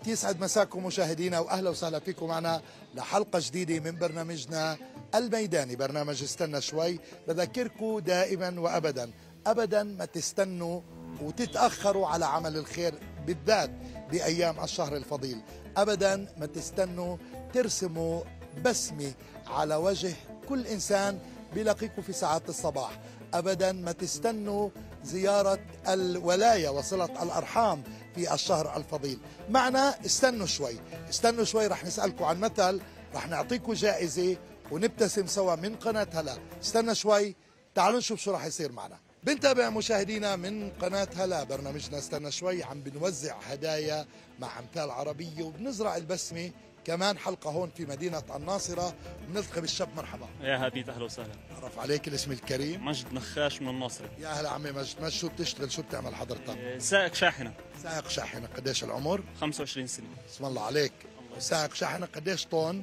مرات يسعد مساكم مشاهدينا وأهلا وسهلا فيكم معنا لحلقة جديدة من برنامجنا الميداني برنامج استنى شوي. بذكركم دائما وابدا. ابدا ما تستنوا وتتأخروا على عمل الخير بالذات بأيام الشهر الفضيل. ابدا ما تستنوا ترسموا بسمه على وجه كل إنسان بيلاقيكم في ساعات الصباح. ابدا ما تستنوا زيارة الولاية وصلة الأرحام في الشهر الفضيل. معنا استنوا شوي. استنوا شوي رح نسألكم عن مثل رح نعطيكم جائزة ونبتسم سوا من قناه هلا استنى شوي. تعالوا نشوف شو رح يصير معنا. بنتابع مشاهدينا من قناة هلا برنامجنا استنى شوي. عم بنوزع هدايا مع أمثال عربية وبنزرع البسمة كمان حلقة هون في مدينة الناصرة بنلتقي بالشاب مرحبا. يا هبيت أهلا وسهلا. عرف عليك الاسم الكريم؟ مجد نخاش من الناصري يا هلا عمي مجد مجد شو بتشتغل؟ شو بتعمل حضرتك؟ إيه، سائق شاحنة. سائق شاحنة قديش العمر؟ 25 سنة. بسم الله عليك. سائق شاحنة قديش طن؟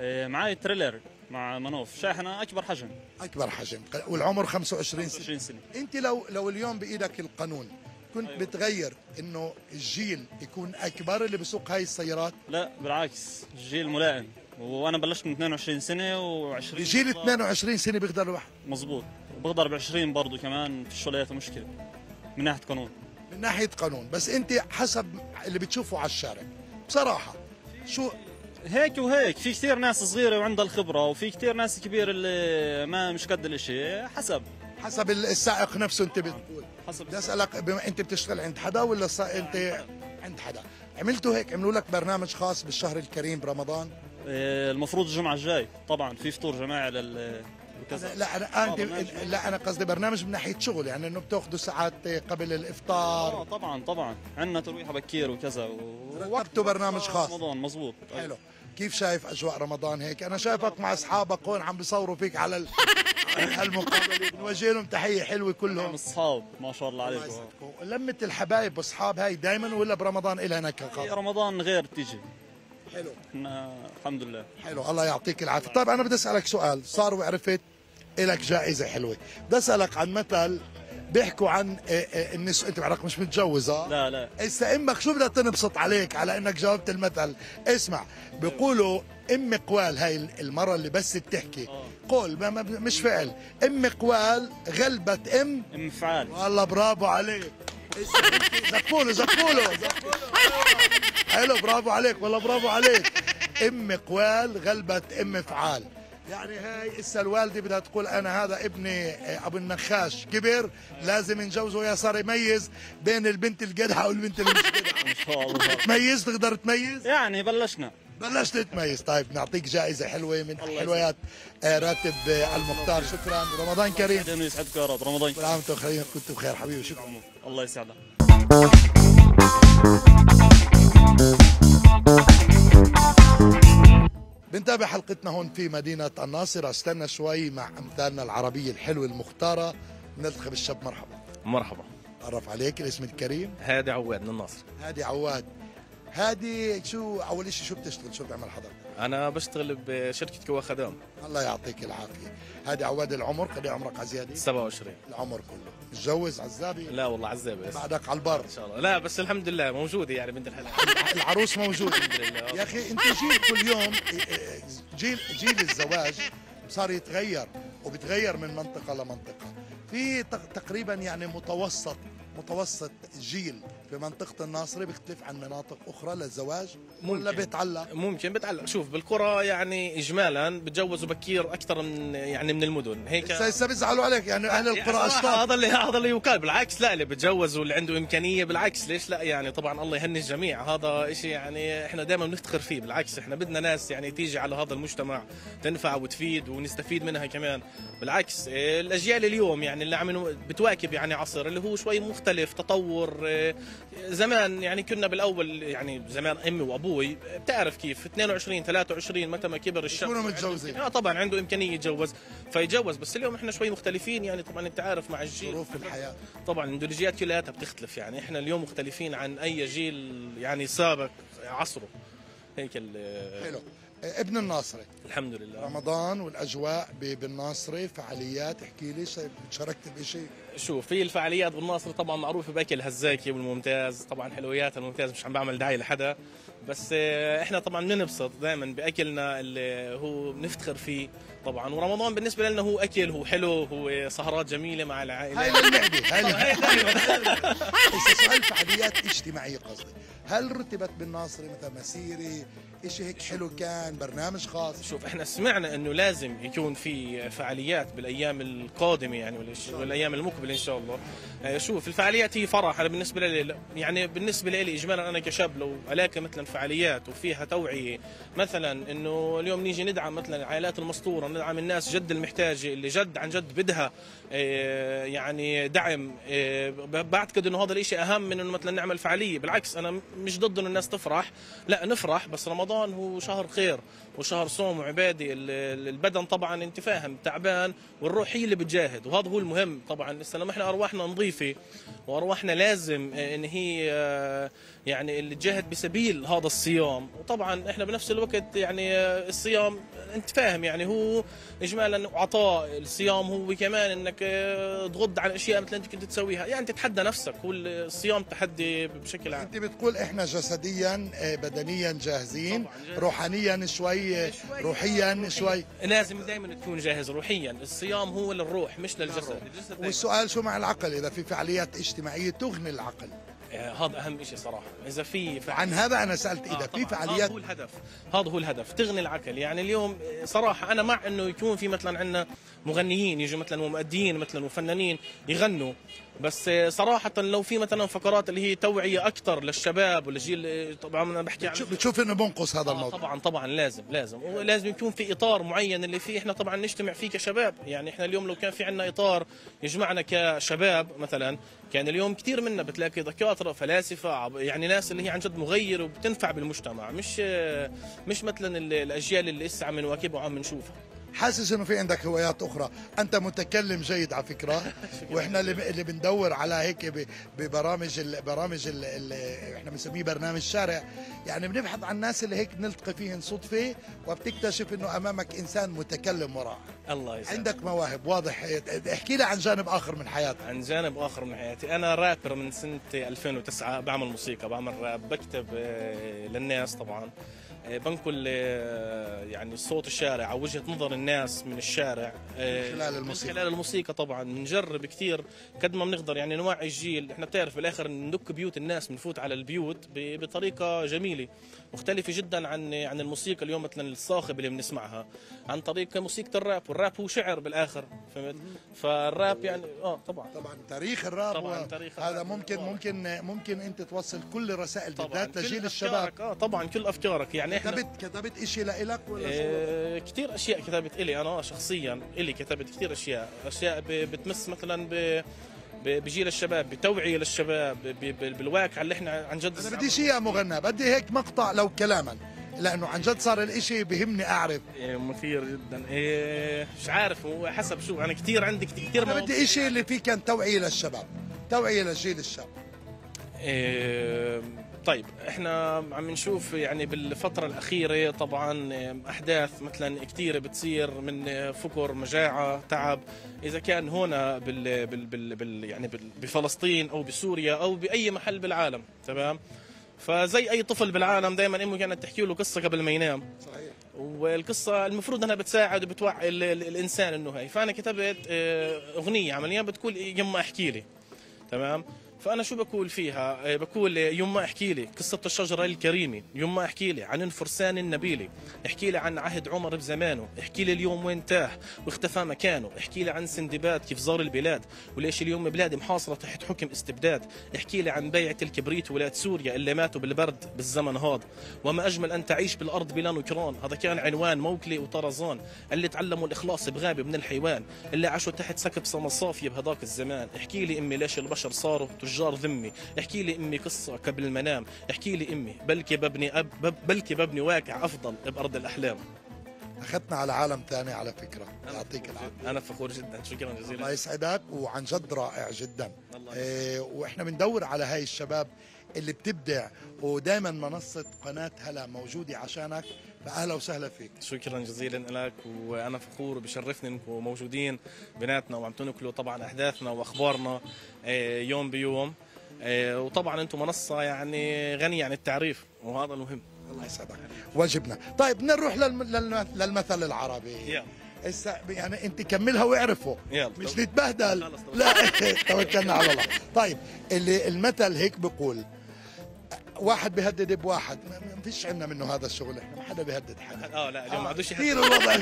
إيه، معي تريلر مع منوف. شاحنة أكبر حجم. أكبر حجم. والعمر 25 سنة. 25 سنة. أنت لو لو اليوم بإيدك القانون كنت بتغير إنه الجيل يكون أكبر اللي بسوق هاي السيارات؟ لا بالعكس الجيل ملائم. وأنا بلشت من 22 سنة و20 بجيل 22 سنة بيقدر الواحد مزبوط وبقدر ب 20 برضه كمان في شغلياته مشكلة. من ناحية قانون. من ناحية قانون. بس أنت حسب اللي بتشوفه على الشارع. بصراحة شو؟ هيك وهيك. في كثير ناس صغيرة وعندها الخبرة وفي كثير ناس كبيرة اللي ما مش قد الإشي. حسب. حسب السائق نفسه انت بتقول حسب بدي أسألك بما انت بتشتغل عند حدا ولا انت عند حدا؟ عملتوا هيك؟ عملوا لك برنامج خاص بالشهر الكريم برمضان؟ إيه، المفروض الجمعة الجاي. طبعا في فطور جماعي لل وكذا لا أنا انت برنامج. لا أنا قصدي برنامج من ناحية شغل يعني إنه بتأخذوا ساعات قبل الإفطار. آه طبعا طبعا. عندنا ترويحه بكير وكذا و... برنامج خاص. رمضان مزبوط حلو. كيف شايف أجواء رمضان هيك؟ أنا شايفك مع أصحابك هون عم بيصوروا فيك على ال- المقابلة. بنوجه لهم تحية حلوة كلهم. اصحاب ما شاء الله عليكم. لمة الحبايب وأصحاب هاي دائما ولا برمضان إلها نكهة رمضان غير بتيجي. حلو. الحمد لله. حلو. الله يعطيك العافية. طيب أنا بدي أسألك سؤال. صار وعرفت إلك جائزة حلوة. بدي أسألك عن مثل بيحكوا عن آه، آه، النس أنت بعرف مش متجوزة؟ لا لا. هسه إمك شو بدها تنبسط عليك على إنك جاوبت المثل؟ اسمع بيقولوا ام قوال هاي المرة اللي بس بتحكي. قول ما مش فعل. ام قوال غلبت إم. ام فعال والله برافو عليك. زقفوله زقفوله حلو برافو عليك والله برافو عليك. ام قوال غلبت إم فعال. يعني هاي هسه الوالدة بدها تقول أنا هذا ابني آه، أبو النخاش كبر لازم نجوزه يا صار يميز بين البنت الجدعه والبنت اللي مش جدعه إن شاء الله. تميز؟ تقدر تميز؟ يعني بلشنا. بلشت تميز. طيب نعطيك جائزة حلوة من حلويات آه، راتب آه، المختار. شكرا. رمضان كريم. انه يسعدك يا رب. رمضان. كل عام وأنتم كنتم بخير. حبيبي شكرا. الله يسعدك. بنتابع حلقتنا هون في مدينة الناصرة. استنى شوي مع أمثالنا العربية الحلوة المختارة. نلتقي بالشاب مرحبا. مرحبا. تعرف عليك الاسم الكريم. هادي عواد من الناصر. هادي عواد. هادي شو أول شيء شو بتشتغل؟ شو بتعمل حضرتك؟ أنا بشتغل بشركة كوا خدام الله يعطيك العافية. هادي عواد العمر قد إيه عمرك عزيادي 27 العمر كله. متجوز عزابي؟ لا والله عزابه بس. بعدك على البر. إن شاء الله. لا بس الحمد لله موجودة يعني بنت الحلال. العروس موجود الحمد لله. يا أخي أنت جيل كل يوم جيل جيل الزواج صار يتغير وبتغير من منطقة لمنطقة. في تق- تقريبا يعني متوسط متوسط جيل. في منطقة الناصري بيختلف عن مناطق أخرى للزواج ولا ممكن. بيتعلق؟ ممكن بتعلق شوف بالقرى يعني اجمالا بتجوزوا بكير أكثر من يعني من المدن. هيك هسه بيزعلوا عليك. يعني أهل يعني القرى اشطار هذا اللي هذا اللي يقال. بالعكس لا اللي بتجوزوا اللي عنده إمكانية بالعكس ليش لا؟ يعني طبعا الله يهني الجميع. هذا شيء يعني إحنا دائما بنفتخر فيه. بالعكس إحنا بدنا ناس يعني تيجي على هذا المجتمع تنفع وتفيد ونستفيد منها كمان. بالعكس الأجيال اليوم يعني اللي عم بتواكب يعني عصر اللي هو شوي مختلف تطور إيه، زمان يعني كنا بالأول يعني زمان أمي وأبوي بتعرف كيف 22 23 متى ما كبر الشاب يكونوا متجوزين. آه طبعا عنده إمكانية يتجوز فيتجوز بس اليوم إحنا شوي مختلفين يعني طبعا أنت عارف مع الجيل. ظروف الحياة. طبعا الايديولوجيات كلياتها بتختلف يعني إحنا اليوم مختلفين عن أي جيل يعني سابق عصره. هيك ال- حلو. ابن الناصري. الحمد لله. رمضان والأجواء بالناصري فعاليات. احكي لي شاركت بشيء شوف في الفعاليات بالناصر طبعا معروفه بأكل هزاكي والممتاز. طبعا حلويات الممتاز مش عم بعمل دعايه لحدا. بس آه، إحنا طبعا بننبسط دائما بأكلنا اللي هو بنفتخر فيه طبعا. ورمضان بالنسبة لنا هو أكل هو حلو هو سهرات جميلة مع العائلة. هاي للمعدة هاي سؤال فعاليات اجتماعية قصدي. هل رتبت بالناصري مثلا مسيرة إشي هيك حلو كان برنامج خاص. شوف إحنا سمعنا إنه لازم يكون في فعاليات بالأيام القادمة يعني والأيام المقبلة إن شاء الله. آه، شوف الفعاليات هي فرح. أنا بالنسبة لي يعني بالنسبة لي اجمالا أنا كشاب لو ألاقي مثلا فعاليات وفيها توعية مثلا إنه اليوم نيجي ندعم مثلا العائلات المسطورة ندعم الناس جد المحتاجة اللي جد عن جد بدها آه، يعني دعم آه، بعتقد إنه هذا الإشي أهم من إنه مثلا نعمل فعالية. بالعكس أنا مش ضد إنه الناس تفرح. لا نفرح بس رمضان هو شهر خير وشهر صوم وعباده ال- ال- البدن طبعا انت فاهم تعبان والروح هي اللي بتجاهد وهذا هو المهم طبعا. لسه لما إحنا أرواحنا نظيفه وأرواحنا لازم إن هي آه، يعني اللي تجاهد بسبيل هذا الصيام. وطبعا إحنا بنفس الوقت يعني آه، الصيام أنت فاهم يعني هو اجمالا عطاء. الصيام هو كمان إنك آه، تغض عن أشياء مثل أنت كنت تسويها. يعني تتحدى نفسك هو الصيام تحدي بشكل عام. أنت بتقول إحنا جسديا آه، بدنيا جاهزين. روحانيا شوي روحيا شوي. لازم دائما تكون جاهز روحيا. الصيام هو للروح مش للجسد. والسؤال شو مع العقل؟ إذا في فعاليات اجتماعية تغني العقل. هذا أهم شيء صراحة إذا في. عن هذا أنا سألت آه، اذا في طبعاً. فعاليات هذا هو الهدف هذا هو الهدف تغني العقل يعني اليوم آه، صراحة أنا مع إنه يكون في مثلا عندنا مغنيين يجوا مثلا ومؤديين مثلا وفنانين يغنوا بس صراحة لو في مثلا فقرات اللي هي توعية أكثر للشباب والجيل طبعا أنا بحكي عن شو بتشوف إنه بنقص هذا آه الموضوع. طبعا طبعا لازم لازم. ولازم يكون في إطار معين اللي فيه إحنا طبعا نجتمع فيه كشباب. يعني إحنا اليوم لو كان في عندنا إطار يجمعنا كشباب مثلا كان اليوم كثير منا بتلاقي دكاترة فلاسفة عب- يعني ناس اللي هي عن جد مغيرة وبتنفع بالمجتمع. مش مش مثلا ال- الأجيال اللي لسه عم نواكبها وعم نشوفها. حاسس إنه في عندك هوايات أخرى. أنت متكلم جيد على فكرة. وإحنا اللي اللي بندور على هيك ببرامج ال برامج ال ال إحنا بنسميه برنامج شارع. يعني بنبحث عن الناس اللي هيك نلتقي فيهن صدفة وبتكتشف إنه أمامك إنسان متكلم وراء الله يسعدك. عندك مواهب. واضح. احكي لي عن جانب آخر من حياتك. عن جانب آخر من حياتي. أنا رابر من سنة 2009 بعمل موسيقى بعمل راب بكتب آه، للناس طبعا. بنقل آه، يعني صوت الشارع أو وجهة نظر الناس من الشارع آه، من خلال الموسيقى. من خلال الموسيقى طبعا. بنجرب كثير قد ما بنقدر يعني نوعي الجيل. إحنا بتعرف بالآخر ندك بيوت الناس بنفوت على البيوت بطريقة جميلة مختلفة جدا عن عن الموسيقى اليوم مثلا الصاخب اللي بنسمعها عن طريق موسيقى الراب. والراب هو شعر بالآخر فهمت؟ فالراب يعني آه طبعا. طبعا تاريخ الراب طبعاً تاريخ هذا الراب. ممكن واضح. ممكن ممكن أنت توصل كل الرسائل بالذات لجيل الشباب. آه طبعا كل أفكارك. يعني إحنا كتبت كتبت شيء لإلك ولا شو؟ آه كثير أشياء كتبت إلي أنا شخصيا إلي كتبت كثير أشياء. أشياء بتمس مثلا ب بجيل الشباب بتوعية للشباب بالواقع اللي إحنا عن جد أنا بدي شيء مغنى بدي هيك مقطع لو كلاما لأنه عن جد صار الإشي بهمني أعرف. إيه، مثير جدا. إيه مش عارف هو حسب شو أنا كثير عندي كثير أنا بدي إشي اللي فيه كان توعية للشباب توعية للجيل الشاب إيه، طيب إحنا عم نشوف يعني بالفترة الأخيرة طبعا أحداث مثلا كثيرة بتصير من فقر مجاعة تعب. إذا كان هنا بال بال بال بال يعني بال بفلسطين أو بسوريا أو بأي محل بالعالم تمام؟ فزي أي طفل بالعالم دائما أمه كانت تحكي له قصة قبل ما ينام. صحيح. والقصة المفروض إنها بتساعد وبتوعي ال- ال- الإنسان إنه هي فأنا كتبت آه، أغنية عمليا بتقول يما أحكي لي تمام؟ فأنا شو بقول فيها؟ آه، بقول يما أحكي لي قصة الشجرة الكريمة يما أحكي لي عن الفرسان النبيلي أحكي لي عن عهد عمر بزمانه أحكي لي اليوم وين تاه واختفى مكانه أحكي لي عن سندباد كيف زار البلاد وليش اليوم بلادي محاصرة تحت حكم استبداد أحكي لي عن بيعة الكبريت ولاد سوريا اللي ماتوا بالبرد بالزمن هذا وما أجمل أن تعيش بالأرض بلا نكران هذا كان عنوان موكلي وطرزان اللي تعلموا الإخلاص بغابه من الحيوان اللي عاشوا تحت سقف سما صافيه بهذاك الزمان. أحكي لي أمي ليش البشر صاروا تجار ذمي. احكي لي أمي قصة قبل المنام. احكي لي أمي بلكي ببني أب بلكي ببني واقع أفضل بأرض الأحلام. أخذتنا على عالم ثاني على فكرة. يعطيك العافية. أنا فخور جدا. شكرا جزيلا. الله يسعدك وعن جد رائع جدا. الله إيه وإحنا بندور على هاي الشباب اللي بتبدع. ودائما منصة قناة هلا موجودة عشانك. فاهلا وسهلا فيك. شكرا جزيلا لك وأنا فخور وبشرفني إنكم موجودين بيناتنا وعم تنقلوا طبعا أحداثنا وأخبارنا آه، يوم بيوم. آه، وطبعا أنتم منصة يعني غنية عن التعريف وهذا المهم. الله يسعدك. واجبنا. طيب بدنا نروح للم... للم... للمثل العربي. يلا. هسه يعني أنت كملها واعرفه. يلا. مش نتبهدل. لا. توكلنا على الله. طيب اللي المثل هيك بقول واحد بيهدد بواحد. ما فيش عندنا منه هذا الشغل. إحنا ما حدا بيهدد حدا. آه لا اليوم ما عادوش كثير. الوضع.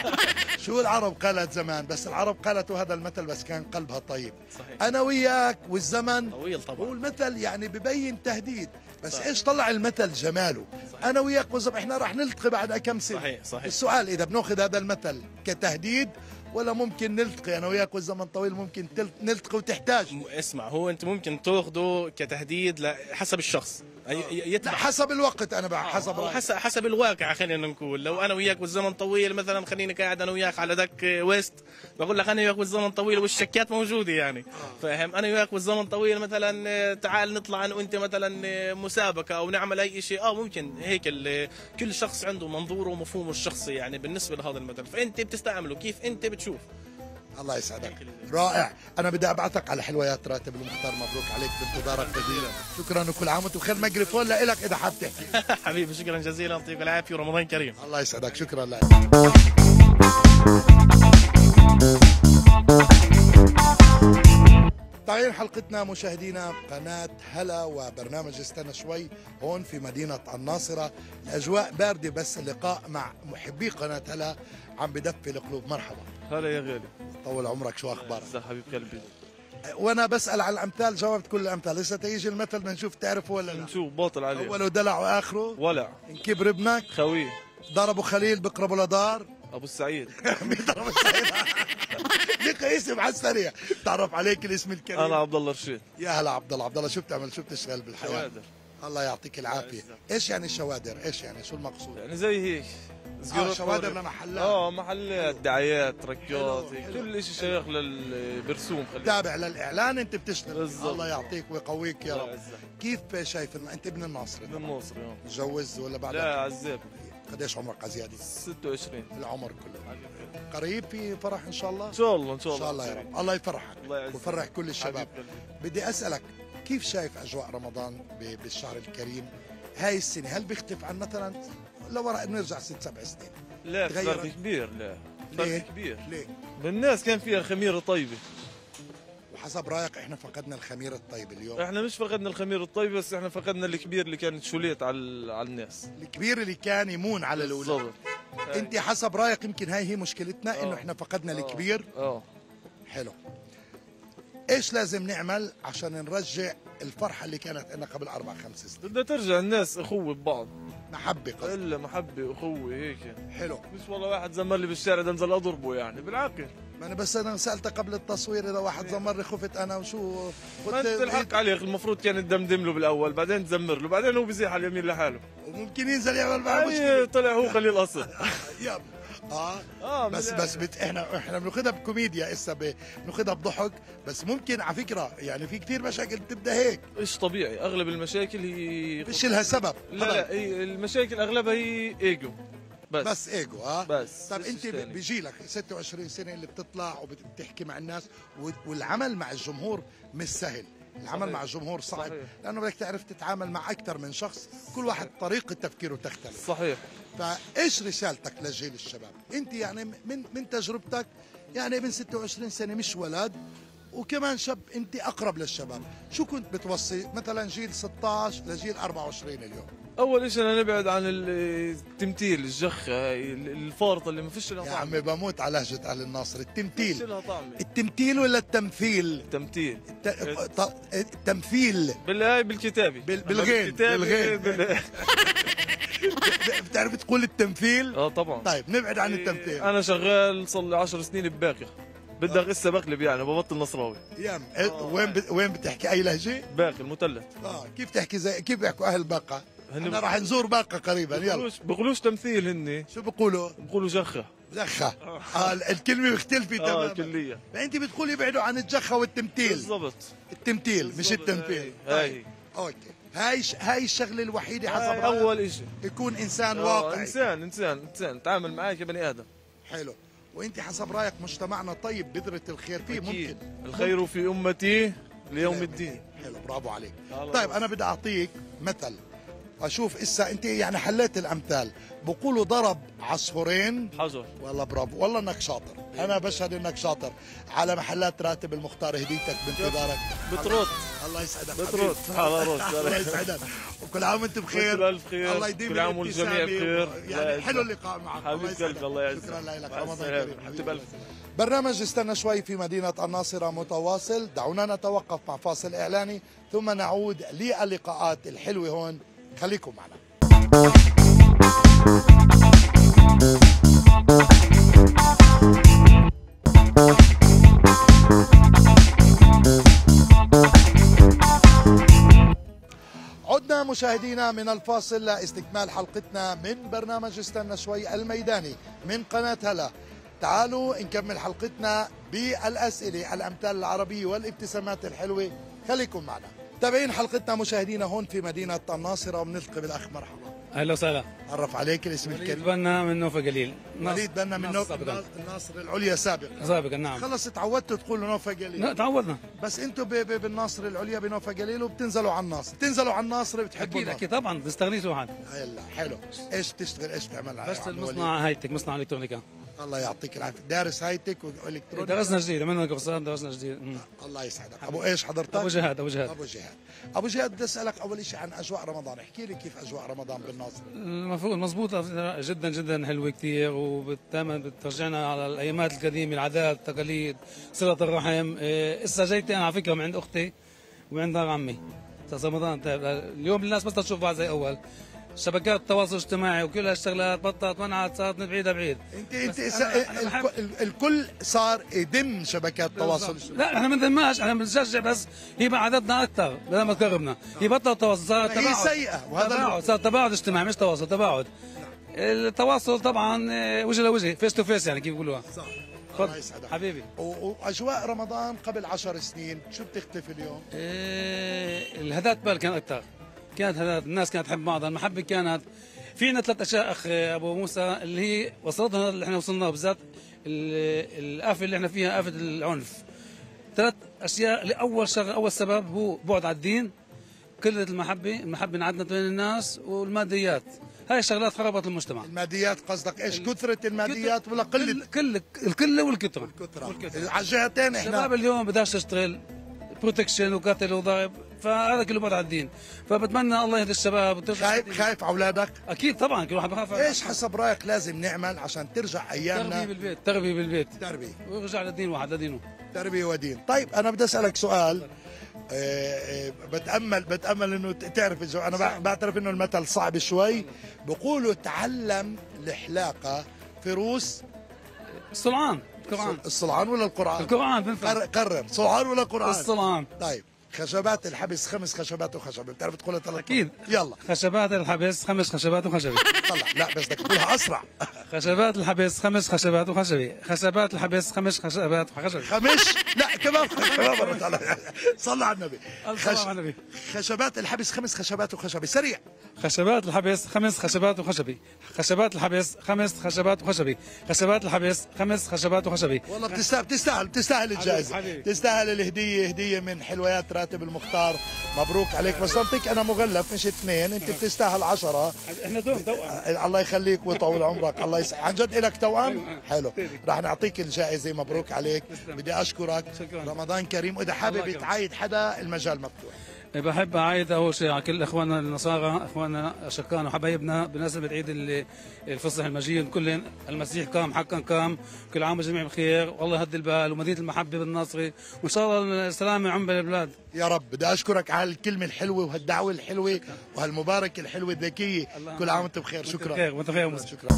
شو العرب قالت زمان؟ بس العرب قالت هذا المثل بس كان قلبها طيب. صحيح. أنا وياك والزمن طويل طبعا. المثل يعني ببين تهديد. بس صح. إيش طلع المثل جماله؟ صحيح. أنا وياك والزمن. إحنا راح نلتقي بعد كم سنة؟ صحيح صحيح. السؤال إذا بنأخذ هذا المثل كتهديد ولا ممكن نلتقي أنا وياك والزمن طويل ممكن نلتقي وتحتاج. اسمع هو أنت ممكن تاخذه كتهديد حسب الشخص. لا يتبع. حسب الوقت أنا بقى حسب أو رأيي. حسب حسب الواقع خلينا نقول. لو أنا وياك والزمن طويل مثلا خليني قاعد أنا وياك على دك ويست بقول لك أنا وياك والزمن طويل والشكات موجودة يعني. فاهم؟ أنا وياك والزمن طويل مثلا آه، تعال نطلع أنا وأنت مثلا آه، مسابقة أو نعمل أي شيء. آه ممكن هيك كل شخص عنده منظوره ومفهومه الشخصي يعني بالنسبة لهذا المثل فأنت بتستعمله كيف أنت بتشوف الله يسعدك. رائع. أنا بدي أبعثك على حلويات راتب المختار. مبروك عليك بانتظارك جزيلا. شكرا وكل عام وأنت بخير. ميكروفون لك إذا حاب تحكي. حبيبي شكرا جزيلا. يعطيك العافية ورمضان كريم. الله يسعدك. شكرا لك. طالعين حلقتنا مشاهدينا قناة هلا وبرنامج استنى شوي هون في مدينة الناصرة. الأجواء باردة بس اللقاء مع محبي قناة هلا عم بدفي القلوب. مرحبا. هلا يا غالي. طول عمرك شو أخبارك؟ ازي حبيب قلبي. وأنا بسأل على الأمثال جاوبت كل الأمثال. لسه تيجي المثل بدنا نشوف تعرفه ولا لا؟ نشوف باطل عليه. أوله دلع وآخره؟ ولع. إن كبر ابنك خويه ضربوا خليل بقربوا لدار أبو السعيد. مين ضرب السعيد. لك اسم على السريع. تعرف عليك الاسم الكريم؟ أنا عبد الله رشيد. يا هلا عبد الله. عبد الله شو بتعمل؟ شو بتشتغل بالحياة؟ شوادر. الله يعطيك العافية. إيش يعني الشوادر؟ إيش يعني؟ شو المقصود؟ يعني زي هيك. سجارة شوادر. لمحلات. آه محلات دعايات حلو. كل شيء شيخ للبرسوم خلينا. تابع للإعلان أنت بتشتغل. بالضبط. الله يعطيك ويقويك يا رب. كيف شايف أنت ابن الناصر من الناصر آه. متجوز ولا بعد؟ لا عزاب قديش عمرك عزيادي 26 العمر كله. قريب في فرح إن شاء الله؟ إن شاء الله إن شاء إن الله شاء الله. يا رب. الله يفرحك الله يعزك. ويفرح كل الشباب. بدي أسألك كيف شايف أجواء رمضان بالشهر الكريم؟ هاي السنة هل بيختلف عن مثلا لورا نرجع ست سبع سنين؟ لا. فرق كبير لا. ليه؟ فرق كبير. ليه؟ بالناس كان فيها خميره طيبة. وحسب رأيك إحنا فقدنا الخمير الطيب اليوم؟ إحنا مش فقدنا الخمير الطيب بس إحنا فقدنا الكبير اللي كانت شوليت على على الناس. الكبير اللي كان يمون على الأولاد؟ أنت حسب رأيك يمكن هاي هي مشكلتنا إنه آه. إحنا فقدنا آه. الكبير؟ آه. حلو. إيش لازم نعمل عشان نرجع الفرحة اللي كانت لنا قبل أربع خمس سنين؟ بدها ترجع الناس أخوة ببعض. محبة قصدي. إلا محبة أخوة هيك. حلو. مش والله واحد زمر لي بالشارع ده انزل أضربه يعني بالعقل ما أنا بس أنا سالتك قبل التصوير إذا واحد زمرني خفت أنا وشو ما أنت الحق عليك المفروض كان تدمدم له بالأول بعدين تزمر له بعدين هو بيزيح على اليمين لحاله. وممكن ينزل يعمل معه مشكلة. يعني طلع هو خليل اصل يا آه. آه بس بس بت إحنا إحنا بناخدها بكوميديا إسا ب- بناخدها بضحك بس ممكن على فكرة يعني في كثير مشاكل بتبدأ هيك. إيش طبيعي أغلب المشاكل هي فيش لها سبب؟ لا لا هي المشاكل أغلبها هي إيجو. بس. بس إيجو آه بس. طب أنت. بيجي لك 26 سنة اللي بتطلع وبتحكي مع الناس والعمل مع الجمهور مش سهل. العمل صحيح. مع الجمهور صعب. صحيح. لأنه بدك تعرف تتعامل مع أكثر من شخص. كل واحد طريقة تفكيره تختلف. صحيح. فإيش رسالتك لجيل الشباب؟ أنت يعني من من تجربتك يعني ابن 26 سنة مش ولد وكمان شاب أنت أقرب للشباب. شو كنت بتوصي؟ مثلا جيل 16 لجيل 24 اليوم. أول شيء أنا نبعد عن ال- التمثيل الجخة هاي ال- الفارطه اللي ما فيش لها يا عمي بموت على لهجة أهل الناصر. فيش التمثيل لها طعم. التمثيل ولا التمثيل؟ تمثيل الت- التمثيل. بالهاي بالكتابي. بال- بالغين، بالغين. بال... بتعرف تقول التمثيل؟ آه طبعا. طيب نبعد عن التمثيل. أنا شغال صار لي 10 سنين بباقي. بدي هسه بقلب يعني ببطل نصراوي. يام وين بت- وين بتحكي؟ أي لهجة؟ باقي المثلث. آه كيف تحكي زي كيف بيحكوا أهل باقه؟ هن إحنا راح نزور باقة قريبا يلا. بقولوش تمثيل هن. شو بيقولوا؟ بقولوا جخه جخة آه. الكلمة مختلفة آه تماما. كليا انت بتقول يبعدوا عن الجخة والتمثيل. بالضبط. التمثيل مش. التمثيل. هاي طيب. okay. هاي ش- هاي الشغلة الوحيدة حسب؟ أول شيء يكون إنسان واقعي. إنسان إنسان إنسان. تعامل معك كبني آدم. حلو. وانت حسب رأيك مجتمعنا طيب بذرة الخير فيه ممكن. الخير في أمتي ليوم الدين. حلو برافو عليك. طيب أنا بدي أعطيك مثل. أشوف إسا أنت يعني حليت الأمثال. بقولوا ضرب عصفورين. حجر والله برافو. والله إنك شاطر. أنا بشهد إنك شاطر. على محلات راتب المختار هديتك بانتظارك. بترد. الله يسعدك. بترد. على رد الله يسعدك. وكل عام وأنت بخير. خير. الله يديم كل عام والجميع. بخير. يعني. حلو اللقاء معك. حبيب. قلبي، الله يعزك. شكرا لك. رمضان. كريم. حبيبي. برنامج استنى شوي في مدينة الناصرة متواصل. دعونا نتوقف مع فاصل إعلاني. ثم نعود للقاءات الحلوة هون. خليكم معنا. عدنا مشاهدينا من الفاصل لاستكمال حلقتنا من برنامج استنى شوي الميداني من قناة هلا. تعالوا نكمل حلقتنا بالأسئلة الأمثال العربية والابتسامات الحلوة. خليكم معنا. تابعين حلقتنا مشاهدينا هون في مدينة الناصرة وبنلتقي بالأخ مرحبا أهلا وسهلا. عرف عليك الاسم الكريم. بنا من نوفا قليل. وليد بنا من نوف سابقا. الناصر العليا سابقا. سابقا نعم. خلص تعودتوا تقولوا نوفا قليل. لا تعودنا. بس أنتم بالناصر العليا بنوفا قليل وبتنزلوا على الناصر. بتنزلوا على الناصر بتحبوا أكيد أكيد طبعا. بتستغنيش واحد. هلا حلو. إيش تشتغل إيش تعمل يا بس؟ المصنع هايتك مصنع إلكترونيكا. الله يعطيك العافية. دارس هايتك وإلكترونيك. درسنا جديد عملنا كورسات درسنا جديد. الله يسعدك. أبو إيش حضرتك؟ أبو جهاد أبو جهاد. أبو جهاد. أبو جهاد بدي أسألك أول شيء عن أجواء رمضان. احكي لي كيف أجواء رمضان بالناصر. المفروض مضبوطة جدا جدا حلوة كثير ودائما بترجعنا على الأيامات القديمة العادات التقاليد صلة الرحم. إيه، إسا جيتي أنا على فكرة من عند أختي ومن عند عمي. رمضان طيب، اليوم الناس بس تشوف بعض زي أول. شبكات التواصل الاجتماعي وكل هالشغلات بطلت منعت صارت من بعيد لبعيد. انت انت أنا- أنا بحب- الك- ال- الكل صار يدم شبكات التواصل لا إحنا ما بندماش إحنا بنشجع بس هي بعددنا أكثر بدل ما تقربنا. هي بطل تواصل صار هي تباعد. سيئة، وهذا تباعد صار تباعد اجتماعي مش تواصل تباعد. التواصل طبعا آه، وجه لوجه face to face يعني كيف بيقولوها صح. الله يسعدك. حبيبي. وأجواء رمضان قبل عشر سنين شو بتختلف اليوم؟ آه، هداة البال كان أكثر. كانت هدات الناس كانت تحب بعضها. المحبة كانت في عندنا ثلاث أشياء أخ أبو موسى اللي هي وصلتنا اللي إحنا وصلنا بالذات ال- الافه اللي إحنا فيها أفة العنف. ثلاث أشياء لاول شغله أول سبب هو بعد عن الدين. قله المحبة المحبة انعدمت بين الناس والماديات. هاي الشغلات خربت المجتمع. الماديات قصدك إيش؟ كثرة الماديات ولا قلة؟ كل القله والكثرة. كثرة على الجهتين الشباب إحنا اليوم بدهاش تشتغل. بروتكشن وقتل وضرب فهذا كله بعد عن الدين. فبتمنى الله يهدي الشباب خايف. خايف على أولادك؟ أكيد طبعا كل واحد بخاف على إيش حسب رأيك لازم نعمل عشان ترجع تربية ايامنا بالبيت تربية بالبيت. تربية. ويرجع للدين واحد لدينه. تربية ودين. طيب أنا بدي أسألك سؤال. آه، آه، بتأمل بتأمل إنه ت- تعرف الجو... أنا بع- بعترف إنه المثل صعب شوي. بقولوا تعلم الحلاقة في روس. الصلعان القرآن. الصلعان ولا القرآن؟ القرآن بنفع قرر, صلعان ولا قرآن؟ الصلعان. طيب. خشبات الحبس خمس خشبات وخشبة. بتعرف تقولها ثلاث. مرات. يلا. خشبات الحبس خمس خشبات وخشبة. طلع. لا بس بدك تقولها أسرع. خشبات الحبس خمس خشبات وخشبة. خشبات الحبس خمس خشبات وخشبة. خمش لا كمان كمان صلى على النبي. صلى على النبي. خشبات الحبس خمس خشبات وخشبة. سريع. خشبات الحبس خمس خشبات وخشبة. خشبات الحبس خمس خشبات وخشبة. خشبات الحبس خمس خشبات وخشبة. والله بتستاهل بتستاهل بتستاهل الجائزة. حبيبي. تستاهل الهدية هدية من حلويات راتب المختار. مبروك عليك. بس صمتك أنا مغلف مش اثنين. أنت بتستاهل عشرة. إحنا توأم الله يخليك ويطول عمرك. الله يسعدك عن جد إلك توأم حلو. راح نعطيك الجائزة. مبروك عليك. بدي شكراً. رمضان كريم. وإذا حابب. يتعايد حدا المجال مفتوح. بحب اعيد أول شيء على كل إخواننا النصارى إخواننا اشقائنا وحبايبنا بمناسبه عيد ال- الفصح المجيد كل المسيح قام حقا قام كل عام والجميع بخير والله يهدي البال ومدينه المحبة بالناصري وإن شاء الله السلامة عم بالبلاد يا رب بدي أشكرك على الكلمة الحلوة وهالدعوة الحلوة وهالمباركة الحلوة الذكية. كل عام وأنت بخير. شكرا. بخير وأنت بخير. شكرا.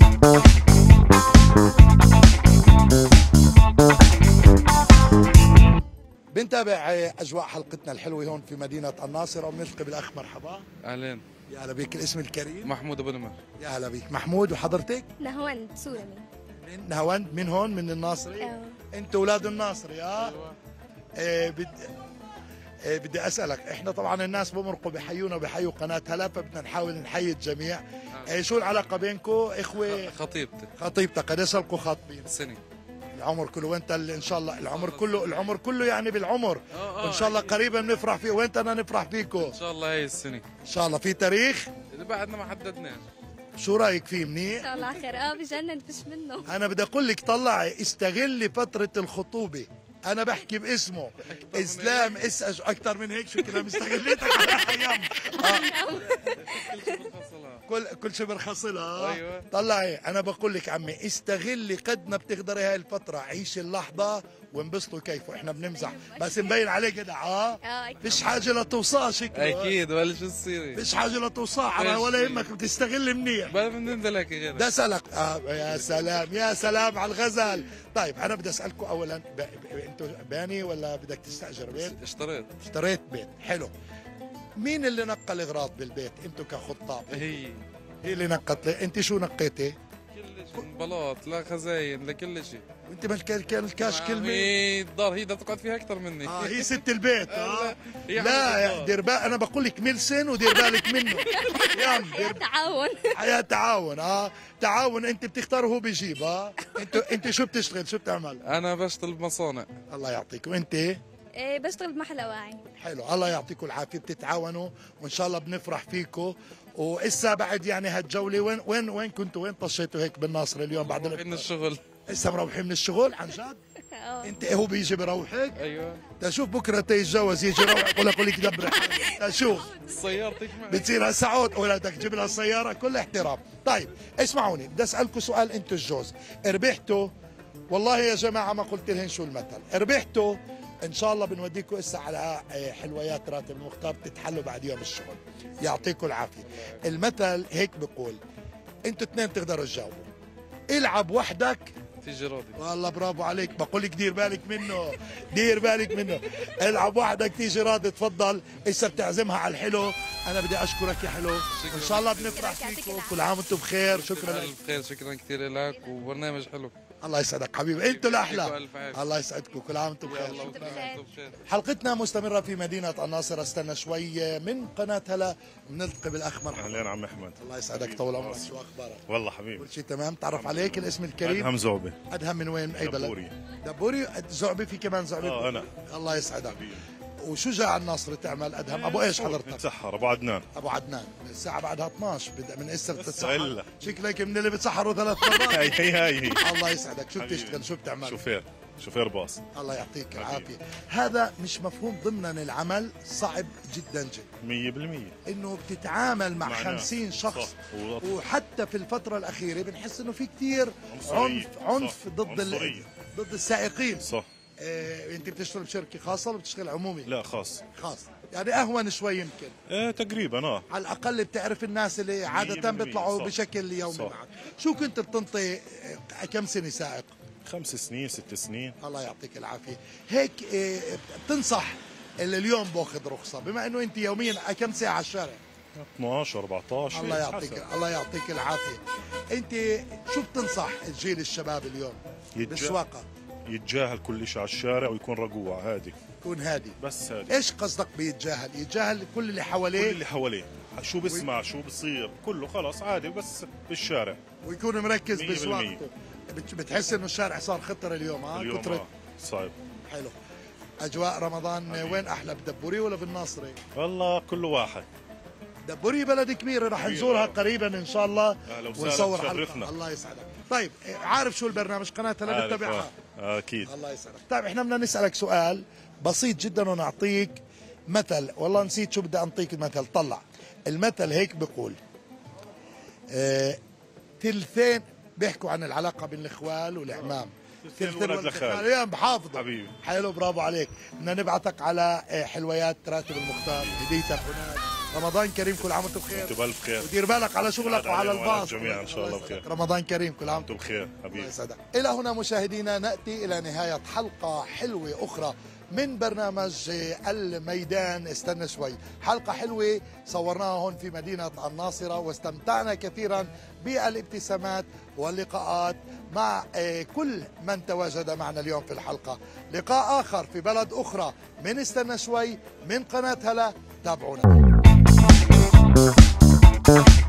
بنتابع أجواء حلقتنا الحلوة هون في مدينة الناصره وبنلتقي بالاخ مرحبا. أهلين. يا هلا بك. الاسم الكريم؟ محمود أبو نمر. يا هلا بك. محمود وحضرتك؟ نهوند سورمي من نهاوند من هون؟ من الناصري؟ آه. أنتوا أولاد الناصري آه, إيه بد... إيه بدي أسألك. إحنا طبعا الناس بمرقوا بحيونا وبحيوا قناه هلا فبدنا نحاول نحيي الجميع. إيه شو العلاقة بينكم إخوة؟ خطيبتي. خطيبتك. قديش لكم خاطبين؟ سنة. العمر كله وانت اللي إن شاء الله العمر كله العمر كله يعني بالعمر. آه، وإن شاء الله قريبا نفرح فيه وانت أنا نفرح فيكم إن شاء الله هي السنة. إن شاء الله. في تاريخ؟ اللي بعدنا ما حددناش شو رأيك فيه منيح؟ إن شاء الله على خير. آه بجنن فيش منه. أنا بدي أقول لك طلعي استغلي فترة الخطوبة. أنا بحكي باسمه. إسلام اسأج أكثر من هيك شو كلام استغليتك على أيام آه. كل كل شيء برخصلها أيوة. طلعي أنا بقول لك عمي استغلي قد ما بتقدري هاي الفترة. عيشي اللحظة وانبسطوا كيفه إحنا بنمزح. بس مبين عليك جدع آه؟ آه أكيد فيش حاجة لتوصاه شكله أكيد ولا شو تصير فيش حاجة لتوصاه على ولا يهمك بتستغل منيح. بلا من ندلك يا ده سلك آه يا سلام يا سلام على الغزل. طيب أنا بدي أسألكم اولا ب... ب... أنتوا باني ولا بدك تستأجر بيت؟ اشتريت. اشتريت بيت. حلو. مين اللي نقى الإغراض بالبيت؟ أنتوا كخطاب. هي. هي اللي نقت لي. انت شو نقيتي؟ كل شيء من بلاط لا خزاين لكل شيء. وانت مالك كان إلكاش كلمة. هي الدار هي بدها تقعد فيها أكثر مني. آه هي ست البيت آه. لا. دير بالك أنا بقول لك ملسن ودير بالك منه. يام دير تعاون. حياة تعاون آه. تعاون انت بتختار وهو بيجيب آه. انت انت شو بتشتغل؟ شو بتعمل؟ أنا بشتغل بمصانع. الله يعطيك. وانت بشتغل بمحل أواعي. حلو. الله يعطيكم العافية. بتتعاونوا وإن شاء الله بنفرح فيكم. وإسا بعد يعني هالجولة وين وين وين كنتوا؟ وين طشيتوا هيك بالناصرة اليوم بعد من الشغل. إسا مروحين من الشغل؟ عن جد؟ آه. أنت هو بيجي بروحك؟ أيوه. تشوف بكرة تيتجوز يجي يروح يقول لك لك دبر. تشوف سيارتك معي بتصير سعود ولا بدك تجيب لها السيارة كل احترام. طيب اسمعوني. بدي أسألكم سؤال أنتوا الجوز. ربحتوا؟ والله يا جماعة ما قلت لهم شو المثل. ربحتوا إن شاء الله بنوديكم إسا على آه، حلويات راتب المختار تتحلوا بعد يوم الشغل. يعطيكم العافية. المثل هيك بقول إنتوا اثنين تقدروا تجاوبوا. إلعب وحدك. تيجي راضي والله برافو عليك. بقول لك دير بالك منه. دير بالك منه. إلعب وحدك تيجي راضي تفضل. إسا بتعزمها على الحلو. أنا بدي أشكرك يا حلو. وان شاء الله بنفرح فيكم. كل عام وأنتم بخير. شكرا. لك الف خير شكرا كثير لك. وبرنامج حلو. الله يسعدك حبيبي. أنتوا الأحلى. الله يسعدكم. كل عام وأنتم بخير. حلقتنا مستمرة في مدينة الناصر استنى شوي من قناة هلا بنلتقي بالأخ مرحبا اهلين عم أحمد. الله يسعدك طول عمرك. شو أخبارك؟ والله حبيبي. كل شيء تمام؟ تعرف عليك الاسم الكريم؟ أدهم زوبه أدهم من وين؟ من أي بلد؟ دبوري. دبوري. زعبي في كمان زعبي آه أنا. الله يسعدك. جاء على النصر تعمل أدهم. أبو إيش حضرتك؟ نتسحر أبو عدنان. أبو عدنان. الساعة بعدها 12 بدأ من اسا إلا. بتتسحر شكلك من اللي بتسحروا ثلاث مرات. هي هي هي الله يسعدك. شو. بتشتغل؟ شو بتعمل؟ شوفير. شوفير باص. الله يعطيك العافية. هذا مش مفهوم ضمن العمل. صعب جدا جدا. 100% إنه بتتعامل مع مع ناس. 50 شخص. صح. وحتى في الفترة الأخيرة بنحس إنه في كثير. عنف عنف صح. ضد. عنصرية. ضد السائقين. صح. آه، انت بتشتغل بشركة خاصة ولا بتشتغل عمومي؟ لا خاص. خاص. يعني اهون شوي يمكن. إيه تقريبا آه. على الأقل بتعرف الناس اللي عادة بيطلعوا صح. بشكل يومي صح. معك. شو كنت بتنطي آه، كم سنة سائق؟ خمس سنين ست سنين. الله يعطيك العافية. هيك آه، بتنصح اللي اليوم باخذ رخصة بما إنه أنت يوميا كم ساعة على الشارع؟ 12 14 الله هيك يعطيك حسب. الله يعطيك العافية. أنت شو بتنصح الجيل الشباب اليوم؟ يتج- بالسواقه يتجاهل كل شيء على الشارع ويكون رجوع هادي. يكون هادي. بس هادي. إيش قصدك بيتجاهل؟ يتجاهل كل اللي كل حواليه اللي حواليه. شو بسمع شو بصير كله خلاص عادي بس بالشارع. ويكون مركز. بسواقته. بت- بتحس إنه الشارع صار خطر اليوم ها؟ اليوم كترت آه. صعب. حلو. أجواء رمضان وين أحلى بدبوري ولا بالناصري؟ والله كل واحد. دبوري بلد كبيره رح. نزورها قريبا إن شاء الله. ونصور. حلقة. الله يسعدك. طيب عارف شو البرنامج؟ قناة بتتابعها آه. أكيد. الله يسعدك. طيب إحنا بدنا نسألك سؤال بسيط جدا ونعطيك مثل. والله نسيت شو بدي أنطيك المثل طلع. المثل هيك بقول آه تلثين بيحكوا عن العلاقة بين الاخوال والإعمام. تلثين ولد لخال. يا بحافظه حبيبي. حلو برافو عليك. بدنا نبعثك على آه، حلويات راتب المختار. هديتك هناك. رمضان كريم كل عام وأنتم بخير. أنتم بألف خير. ودير بالك على شغلك وعلى الباص. الجميع إن شاء الله بخير. رمضان كريم كل عام. أنتم بخير الله حبيبي يسعدك. إلى هنا مشاهدينا نأتي إلى نهاية حلقة حلوة أخرى من برنامج الميدان. استنى شوي. حلقة حلوة صورناها هون في مدينة الناصرة واستمتعنا كثيرا بالابتسامات واللقاءات مع آه، كل من تواجد معنا اليوم في الحلقة. لقاء آخر في بلد أخرى من استنى شوي من قناة هلا تابعونا. Música